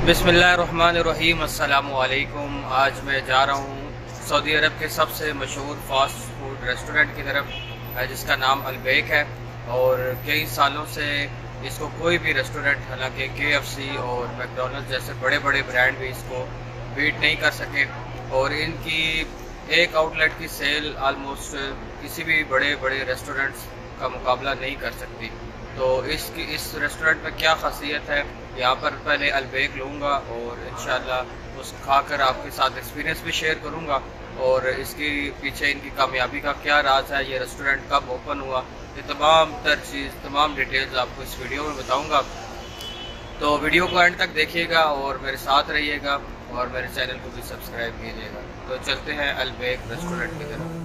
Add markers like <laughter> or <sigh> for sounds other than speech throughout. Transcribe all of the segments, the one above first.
बिसमीम आज मैं जा रहा हूँ सऊदी अरब के सबसे मशहूर फास्ट फ़ूड रेस्टोरेंट की तरफ़ जिसका नाम अलबेक है। और कई सालों से इसको कोई भी रेस्टोरेंट हालाँकि के एफ़ सी और मैकडोनल्ड जैसे बड़े बड़े ब्रांड भी इसको बीट नहीं कर सके। और इनकी एक आउटलेट की सेल आलमोस्ट किसी भी बड़े बड़े रेस्टोरेंट्स का मुकाबला नहीं कर सकती। तो इसकी इस रेस्टोरेंट में क्या खासियत है? यहाँ पर पहले अलबेक लूँगा और इन उस खाकर आपके साथ एक्सपीरियंस भी शेयर करूँगा। और इसकी पीछे इनकी कामयाबी का क्या राज है? ये रेस्टोरेंट कब ओपन हुआ? ये तमाम तर चीज़ तमाम डिटेल्स आपको इस वीडियो में बताऊँगा। तो वीडियो को एंड तक देखिएगा और मेरे साथ रहिएगा और मेरे चैनल को भी सब्सक्राइब कीजिएगा। तो चलते हैं अलबेक रेस्टोरेंट की तरफ़।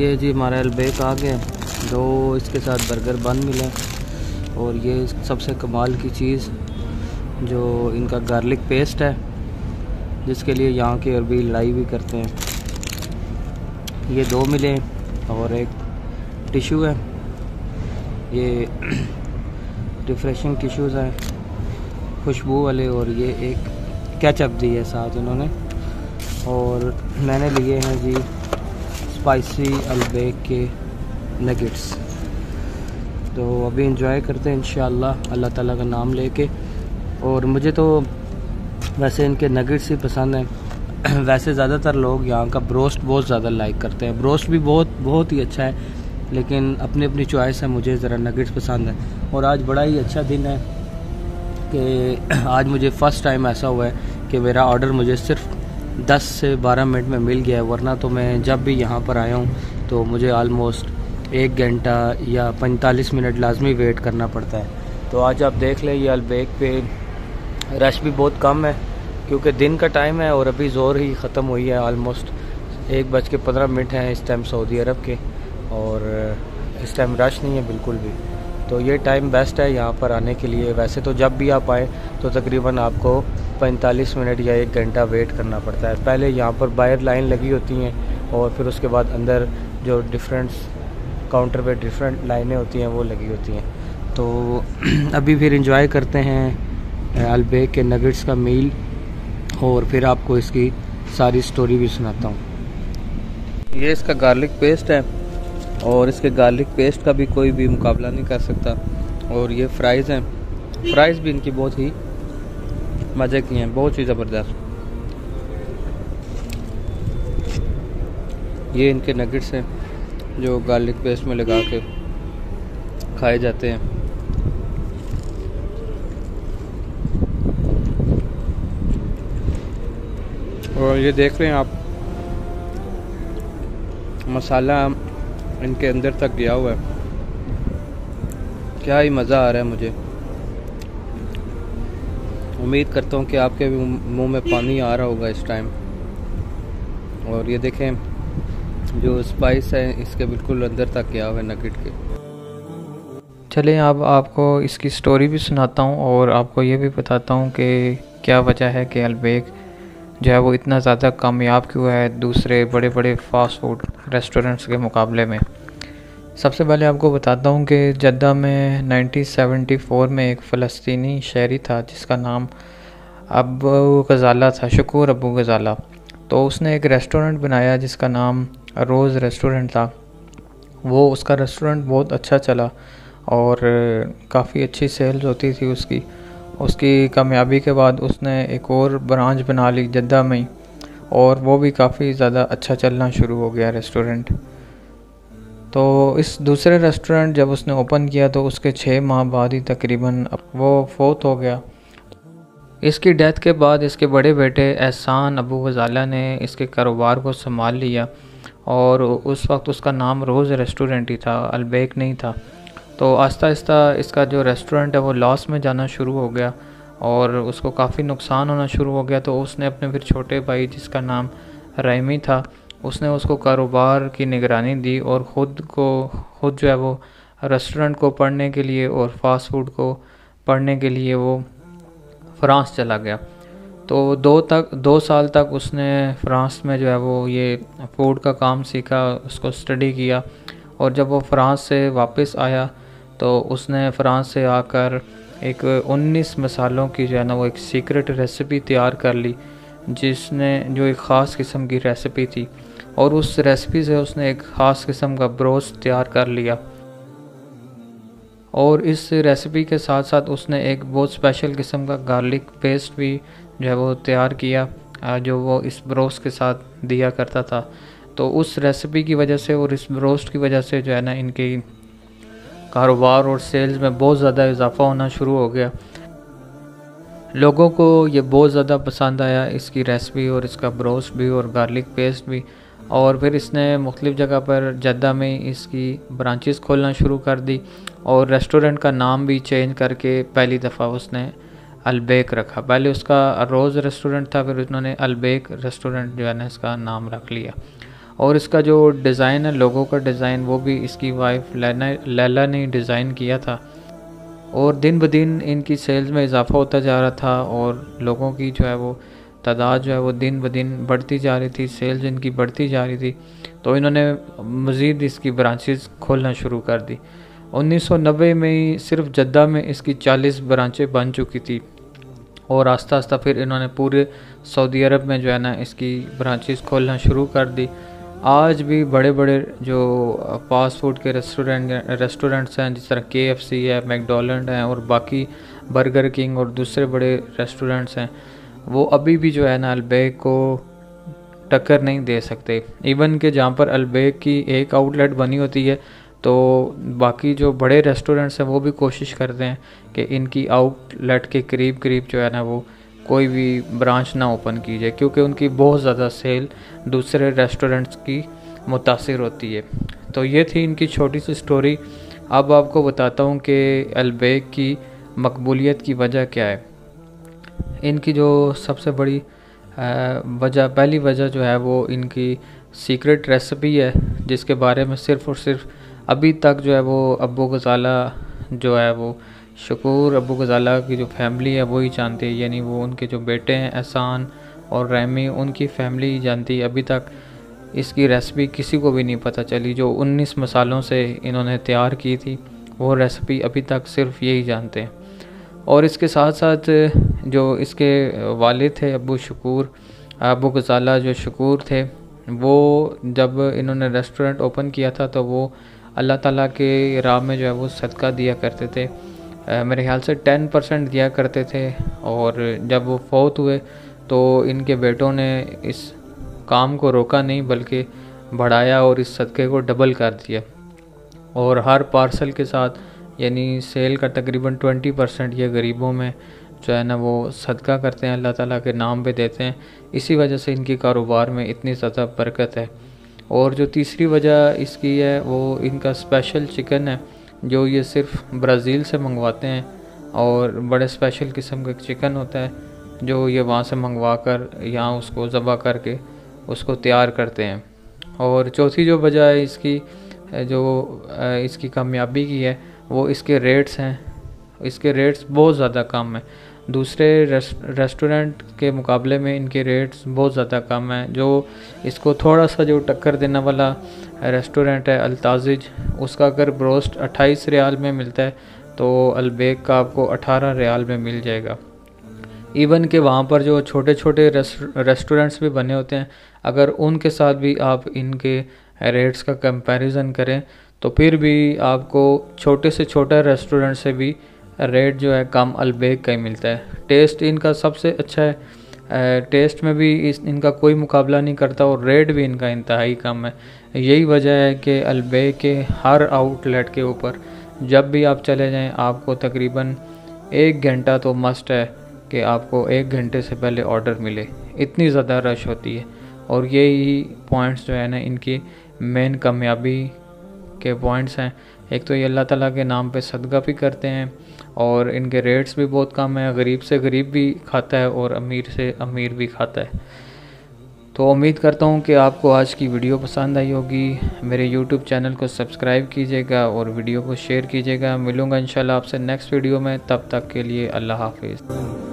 ये जी हमारा अलबेक आ गया दो इसके साथ बर्गर बन मिले और ये सबसे कमाल की चीज़ जो इनका गार्लिक पेस्ट है, जिसके लिए यहाँ के अरबी लड़ाई भी करते हैं। ये दो मिले और एक टिशू है। ये <clears throat> रिफ्रेशिंग टिश्यूज़ हैं, खुशबू वाले और ये एक कैचअप दी है साथ इन्होंने। और मैंने लिए हैं जी स्पाइसी अलबेक के नगेट्स तो अभी इंजॉय करते हैं इन अल्लाह ताला का नाम लेके। और मुझे तो वैसे इनके नगेट्स ही पसंद हैं। <clears throat> वैसे ज़्यादातर लोग यहाँ का ब्रोस्ट बहुत ज़्यादा लाइक करते हैं। ब्रोस्ट भी बहुत बहुत ही अच्छा है, लेकिन अपनी अपनी चॉइस है, मुझे ज़रा नगेट्स पसंद है। और आज बड़ा ही अच्छा दिन है कि <clears throat> आज मुझे फ़र्स्ट टाइम ऐसा हुआ है कि मेरा ऑर्डर मुझे सिर्फ़ 10 से 12 मिनट में मिल गया है, वरना तो मैं जब भी यहाँ पर आया हूँ तो मुझे आलमोस्ट एक घंटा या 45 मिनट लाजमी वेट करना पड़ता है। तो आज आप देख लें, ये अलबेक पे रश भी बहुत कम है, क्योंकि दिन का टाइम है और अभी ज़ोर ही ख़त्म हुई है आलमोस्ट एक बज के पंद्रह मिनट हैं इस टाइम सऊदी अरब के, और इस टाइम रश नहीं है बिल्कुल भी। तो ये टाइम बेस्ट है यहाँ पर आने के लिए। वैसे तो जब भी आप आए तो तकरीबन आपको 45 मिनट या एक घंटा वेट करना पड़ता है। पहले यहाँ पर बाहर लाइन लगी होती हैं और फिर उसके बाद अंदर जो डिफरेंट काउंटर पे डिफरेंट लाइनें होती हैं, वो लगी होती हैं। तो <clears throat> अभी फिर इंजॉय करते हैं अलबेक के नगेट्स का मील और फिर आपको इसकी सारी स्टोरी भी सुनाता हूँ। ये इसका गार्लिक पेस्ट है, और इसके गार्लिक पेस्ट का भी कोई भी मुकाबला नहीं कर सकता। और ये फ्राइज़ हैं। फ्राइज़ भी इनकी बहुत ही मज़े की हैं, बहुत ही ज़बरदस्त ये इनके नगेट्स हैं, जो गार्लिक पेस्ट में लगा के खाए जाते हैं। और ये देख रहे हैं आप, मसाला इनके अंदर तक गया हुआ है। क्या ही मज़ा आ रहा है मुझे। उम्मीद करता हूँ कि आपके भी मुँह में पानी आ रहा होगा इस टाइम और ये देखें, जो स्पाइस है, इसके बिल्कुल अंदर तक गया हुआ है नगेट के। चलें, अब आपको इसकी स्टोरी भी सुनाता हूँ और आपको ये भी बताता हूँ कि क्या वजह है कि अलबेक जो है वो इतना ज़्यादा कामयाब क्यों है दूसरे बड़े बड़े फास्ट फ़ूड रेस्टोरेंट्स के मुकाबले में। सबसे पहले आपको बताता हूँ कि जद्दा में 1974 में एक फ़लस्तनी शहरी था जिसका नाम अबू गज़ाला था, शकूर अबू गज़ाला। तो उसने एक रेस्टोरेंट बनाया जिसका नाम रोज़ रेस्टोरेंट था। वो उसका रेस्टोरेंट बहुत अच्छा चला और काफ़ी अच्छी सेल्स होती थी उसकी। उसकी कामयाबी के बाद उसने एक और ब्रांच बना ली जद्दा में और वो भी काफ़ी ज़्यादा अच्छा चलना शुरू हो गया रेस्टोरेंट। तो इस दूसरे रेस्टोरेंट जब उसने ओपन किया तो उसके छः माह बाद ही तकरीबन वो फोत हो गया। इसकी डेथ के बाद इसके बड़े बेटे एहसान अबू गजाला ने इसके कारोबार को संभाल लिया और उस वक्त उसका नाम रोज़ रेस्टोरेंट ही था, अलबेक नहीं था। तो आस्ता आस्ता इसका जो रेस्टोरेंट है वो लॉस में जाना शुरू हो गया और उसको काफ़ी नुकसान होना शुरू हो गया। तो उसने अपने फिर छोटे भाई जिसका नाम रैमी था उसने उसको कारोबार की निगरानी दी और ख़ुद को, ख़ुद जो है वो रेस्टोरेंट को पढ़ने के लिए और फास्ट फ़ूड को पढ़ने के लिए वो फ्रांस चला गया। तो दो तक, दो साल तक उसने फ्रांस में जो है वो ये फ़ूड का काम सीखा, उसको स्टडी किया और जब वो फ्रांस से वापस आया तो उसने फ्रांस से आकर एक 19 मसालों की जो है ना वो एक सीक्रेट रेसिपी तैयार कर ली, जिसने, जो एक ख़ास किस्म की रेसिपी थी। और उस रेसिपी से उसने एक ख़ास किस्म का ब्रोस तैयार कर लिया। और इस रेसिपी के साथ साथ उसने एक बहुत स्पेशल किस्म का गार्लिक पेस्ट भी जो है वो तैयार किया जो वो इस ब्रोस्ट के साथ दिया करता था। तो उस रेसिपी की वजह से और इस ब्रोस्ट की वजह से जो है ना इनकी कारोबार और सेल्स में बहुत ज़्यादा इजाफा होना शुरू हो गया। लोगों को ये बहुत ज़्यादा पसंद आया इसकी रेसिपी और इसका ब्रोस्ट भी और गार्लिक पेस्ट भी। और फिर इसने मुख्तलिफ़ जगह पर जद्दा में इसकी ब्रांचेस खोलना शुरू कर दी और रेस्टोरेंट का नाम भी चेंज करके पहली दफ़ा उसने अलबेक रखा। पहले उसका रोज़ रेस्टोरेंट था, फिर उन्होंने अलबेक रेस्टोरेंट जो है ना, इसका नाम रख लिया। और इसका जो डिज़ाइन है, लोगों का डिज़ाइन वो भी इसकी वाइफ लैला ने डिज़ाइन किया था। और दिन ब दिन इनकी सेल्स में इजाफा होता जा रहा था और लोगों की जो है वो तादाद जो है वो दिन ब दिन बढ़ती जा रही थी सेल्स इनकी बढ़ती जा रही थी तो इन्होंने मज़ीद इसकी ब्रांचेस खोलना शुरू कर दी। 1990 में ही सिर्फ़ जद्दा में इसकी 40 ब्रांचें बन चुकी थी और आस्ता आस्ता फिर इन्होंने पूरे सऊदी अरब में जो है ना इसकी ब्रांचेस खोलना शुरू कर दी। आज भी बड़े बड़े जो फास्ट फ़ूड के रेस्टोरेंट, रेस्टोरेंट्स हैं, जिस तरह के एफ़ सी है मैकडोनल्ड हैं और बाकी बर्गर किंग और दूसरे बड़े रेस्टोरेंट्स हैं वो अभी भी जो है ना अलबैग को टक्कर नहीं दे सकते। इवन के जहाँ पर अलबैग की एक आउटलेट बनी होती है तो बाकी जो बड़े रेस्टोरेंट्स हैं वो भी कोशिश करते हैं कि इनकी आउटलेट के करीब करीब जो है ना वो कोई भी ब्रांच ना ओपन की जाए क्योंकि उनकी बहुत ज़्यादा सेल दूसरे रेस्टोरेंट्स की मुतासर होती है। तो ये थी इनकी छोटी सी स्टोरी अब आपको बताता हूँ कि अलबैग की मकबूलियत की वजह क्या है। इनकी जो सबसे बड़ी वजह, पहली वजह जो है वो इनकी सीक्रेट रेसिपी है, जिसके बारे में सिर्फ़ और सिर्फ़ अभी तक जो है वो अबू गज़ाला जो है वो शकूर अबू गज़ाला की जो फैमिली है वही जानती है। यानी वो उनके जो बेटे हैं, एहसान और रैमी, उनकी फैमिली ही जानती है। अभी तक इसकी रेसिपी किसी को भी नहीं पता चली। जो 19 मसालों से इन्होंने तैयार की थी, वो रेसिपी अभी तक सिर्फ़ यही जानते हैं। और इसके साथ साथ जो इसके वालिद थे अबू शकूर, अबू गज़ाला जो शकूर थे, वो जब इन्होंने रेस्टोरेंट ओपन किया था तो वो अल्लाह ताला के राह में जो है वो सदका दिया करते थे। मेरे ख्याल से टेन परसेंट दिया करते थे। और जब वो फौत हुए तो इनके बेटों ने इस काम को रोका नहीं, बल्कि बढ़ाया और इस सदक़े को डबल कर दिया। और हर पार्सल के साथ, यानी सेल का तकरीबन ट्वेंटी परसेंट ये गरीबों में जो है ना वो सदका करते हैं, अल्लाह ताला के नाम पे देते हैं। इसी वजह से इनकी कारोबार में इतनी ज़्यादा बरकत है। और जो तीसरी वजह इसकी है, वो इनका स्पेशल चिकन है, जो ये सिर्फ़ ब्राज़ील से मंगवाते हैं और बड़े स्पेशल किस्म का चिकन होता है, जो ये वहाँ से मंगवा कर यहाँ उसको ज़बा करके उसको तैयार करते हैं। और चौथी जो वजह है इसकी, जो इसकी कामयाबी की है, वो इसके रेट्स हैं। इसके रेट्स बहुत ज़्यादा कम हैं। दूसरे रेस्टोरेंट के मुकाबले में इनके रेट्स बहुत ज़्यादा कम हैं, जो इसको थोड़ा सा जो टक्कर देने वाला रेस्टोरेंट है, अलताजिज, उसका अगर ब्रोस्ट 28 रियाल में मिलता है तो अलबेग का आपको 18 रियाल में मिल जाएगा। इवन के वहाँ पर जो छोटे छोटे रेस्टोरेंट्स भी बने होते हैं, अगर उनके साथ भी आप इनके रेट्स का कंपैरिजन करें तो फिर भी आपको छोटे से छोटा रेस्टोरेंट से भी रेट जो है कम अलबेग का ही मिलता है। टेस्ट इनका सबसे अच्छा है। टेस्ट में भी इस, इनका कोई मुकाबला नहीं करता और रेट भी इनका इंतहाई कम है। यही वजह है कि अलबेग के हर आउटलेट के ऊपर जब भी आप चले जाएँ, आपको तकरीबन एक घंटा तो मस्ट है कि आपको एक घंटे से पहले ऑर्डर मिले। इतनी ज़्यादा रश होती है। और यही पॉइंट्स जो है ना, इनकी मेन कामयाबी के पॉइंट्स हैं। एक तो ये अल्लाह ताला के नाम पे सदका भी करते हैं। और इनके रेट्स भी बहुत कम है, गरीब से गरीब भी खाता है और अमीर से अमीर भी खाता है। तो उम्मीद करता हूँ कि आपको आज की वीडियो पसंद आई होगी। मेरे यूट्यूब चैनल को सब्सक्राइब कीजिएगा और वीडियो को शेयर कीजिएगा। मिलूँगा इंशाल्लाह आपसे नेक्स्ट वीडियो में। तब तक के लिए अल्लाह हाफिज़।